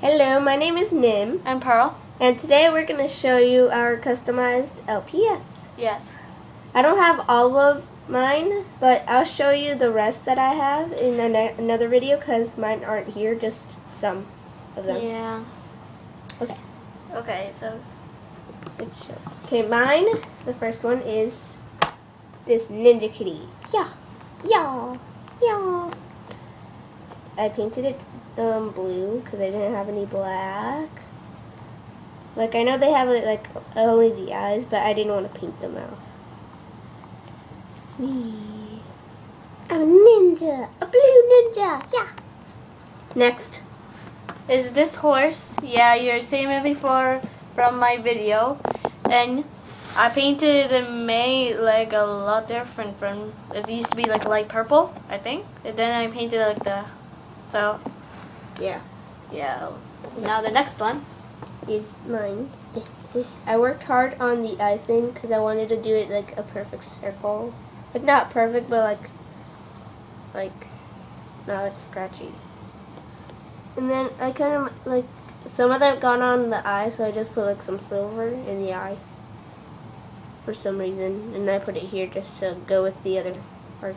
Hello, my name is Nim, I'm Pearl. and today we're going to show you our customized LPS. Yes. I don't have all of mine, but I'll show you the rest that I have in ano- another video because mine aren't here, just some of them. Yeah. Okay. Okay, so Okay, mine, the first one is this Ninja Kitty. Yeah, yeah, yeah. I painted it um, blue because I didn't have any black. Like, I know they have like, only the eyes, but I didn't want to paint them out. Me. I'm a ninja, a blue ninja, yeah. Next. is this horse? Yeah, you're seeing it before from my video, and I painted it in May like a lot different from. It used to be like light purple, I think, and then I painted like the. So Yeah. yeah. Now the next one. is mine. I worked hard on the eye thing because I wanted to do it like a perfect circle. Like not perfect, but like, like, not like scratchy. And then I kind of like some of that got on the eye, so I just put like some silver in the eye for some reason, and I put it here just to go with the other part.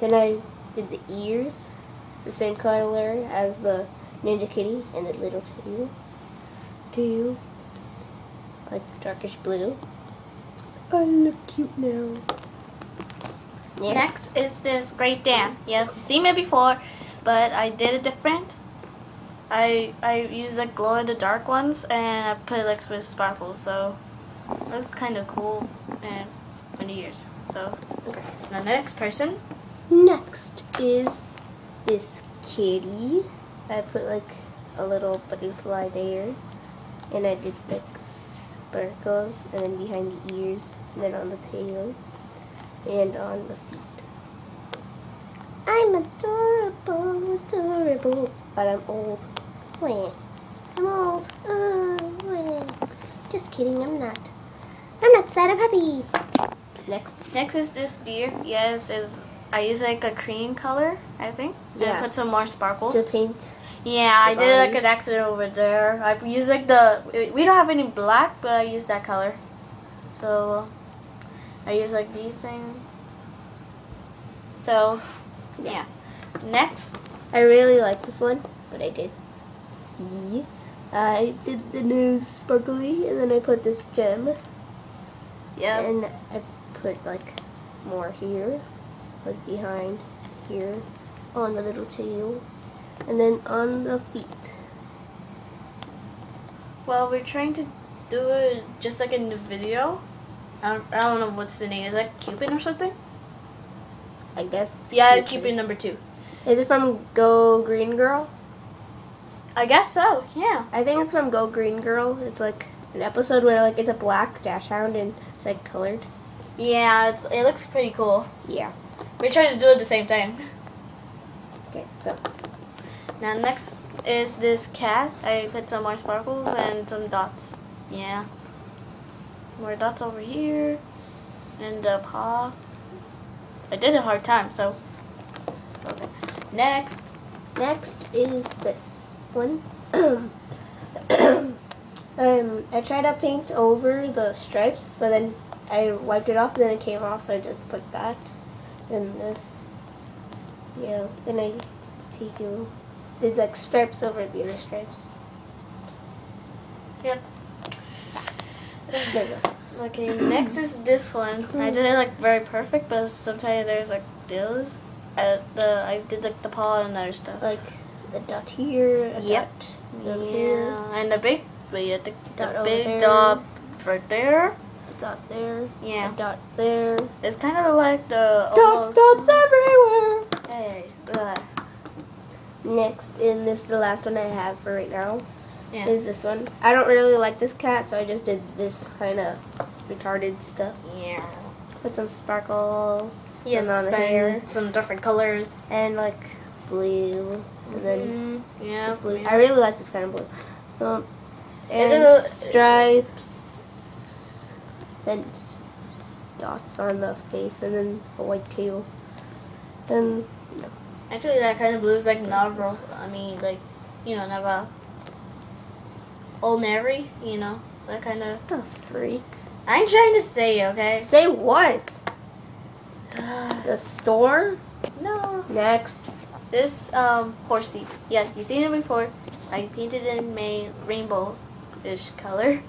Then I did the ears, the same color as the Ninja Kitty and the little tail tail. Like darkish blue. I look cute now. Next is this Great Dane. Yes, you've seen it before, but I did it different. I I used like glow in the dark ones and I put it like with sparkles, so it looks kind of cool and many years. So Okay. the next person. Next is this kitty. I put like a little butterfly there. And I did like sparkles and then behind the ears and then on the tail and on the feet. I'm adorable, adorable, but I'm old. Wait, I'm old. Oh, wah. Just kidding, I'm not. I'm not sad, I'm happy. Next. Next is this deer. Yes, is I use like a cream color, I think. And Yeah. I put some more sparkles. To paint Yeah, I the did like an accident over there. I used like the we don't have any black, but I used that color. So I use like these things. So yeah. Next, I really like this one, but I did see. I did the nose sparkly, and then I put this gem, yeah, and I put like more here, like behind here, on the little tail, and then on the feet. well we're trying to do it just like in the video. I don't, I don't know what's the name. Is that Cupid or something? I guess. Yeah, Cupid. Cupid number two. Is it from Go Green Girl? I guess so. Yeah. I think it's from Go Green Girl. It's like an episode where like it's a black dachshund and it's like colored. Yeah, it's, it looks pretty cool. Yeah. We're trying to do it the same time. Okay, so Now next is this cat. I put some more sparkles and some dots. Yeah. More dots over here. And the paw. I did a hard time, so. Okay. Next. Next is this one. um, I tried to paint over the stripes, but then I wiped it off, then it came off, so I just put that. Then this. Yeah, then I take you. There's like stripes over the other stripes. Yep. There you go. Okay, next is this one. I did it like very perfect, but sometimes there's like deals. Uh, the I did like the paw and other stuff. Like the dot here, a Yep. dot over here, Yeah, and the big, but yeah, the, the big dot right there. Dot there, Yeah. dot there. It's kind of like the Dots, dots everywhere! Hey. Next, and this is the last one I have for right now, Yeah. is this one. I don't really like this cat, so I just did this kind of retarded stuff. Yeah. Put some sparkles Yes, and on the hair, some different colors. and like blue, and then Mm, yeah. blue. yeah. I really like this kind of blue. Um, Is and it stripes, then dots on the face, and then a white tail. And Actually, that kind of blue is like Navarro. I mean, like, you know, Navarro. ordinary, you know, that kind of. What the freak? I'm trying to say, okay? Say what? The store? no. Next. This um horsey. Yeah, you seen it before. I painted in my rainbow-ish color.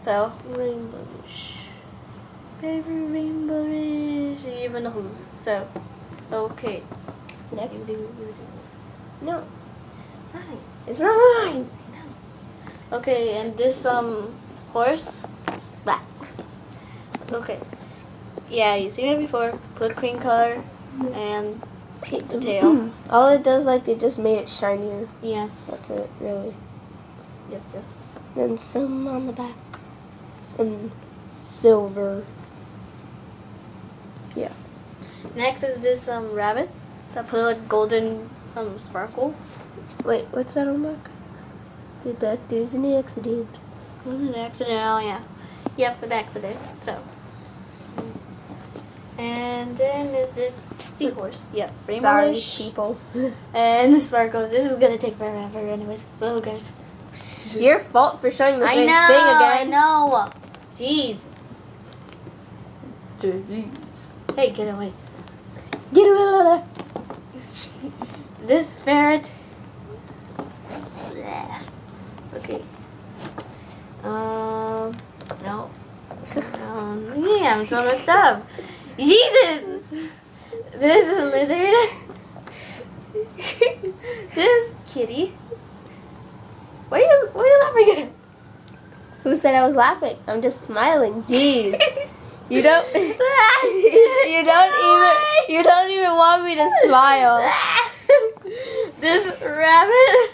So Rainbowish. baby rainbow-ish. You even know who's. So okay. Next. You do you do this. No, Hi. it's not mine. No. Okay, and this um horse, black. Okay. Yeah, you seen it before. Put cream color, and paint The tail. All it does, like, it just made it shinier. yes, That's it, really. yes, yes. Then some on the back. Some silver. Yeah. Next is this um rabbit that put like golden um sparkle. Wait, what's that on back? The back, there's an accident. What An accident. Oh yeah. Yep, an accident. So. And then is this seahorse. Yep, rainbowish. people. And the sparkle. This is gonna take forever, anyways. But who cares? It's your fault for showing the I same know. thing I again. know. Jeez. Jeez. Hey, get away. Get away, Lola. This ferret. Okay. Um. No. Um. Yeah, I'm so messed up. Jesus. This is a lizard. this kitty. Who said I was laughing? I'm just smiling. Jeez. You don't You don't even you don't even want me to smile. this rabbit